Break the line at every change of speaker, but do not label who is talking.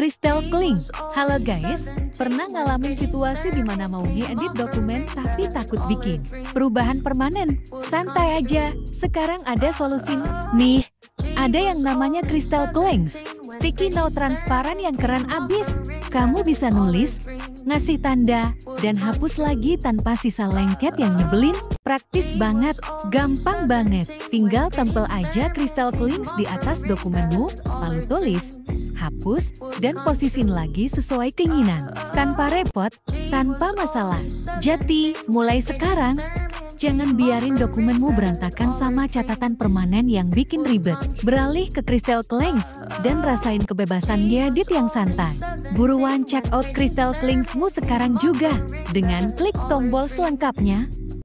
Crystal Cling. Halo guys, pernah ngalamin situasi di mana mau ngedit dokumen tapi takut bikin perubahan permanen? Santai aja, sekarang ada solusi nih. Ada yang namanya Crystal Clings, sticky note transparan yang keren abis. Kamu bisa nulis, ngasih tanda, dan hapus lagi tanpa sisa lengket yang nyebelin. Praktis banget, gampang banget. Tinggal tempel aja Crystal Clings di atas dokumenmu, lalu tulis, hapus, dan posisin lagi sesuai keinginan. Tanpa repot, tanpa masalah. Jadi, mulai sekarang, Jangan biarin dokumenmu berantakan sama catatan permanen yang bikin ribet. Beralih ke Crystal Clings dan rasain kebebasan ngedit yang santai. Buruan check out Crystal Clingsmu sekarang juga dengan klik tombol selengkapnya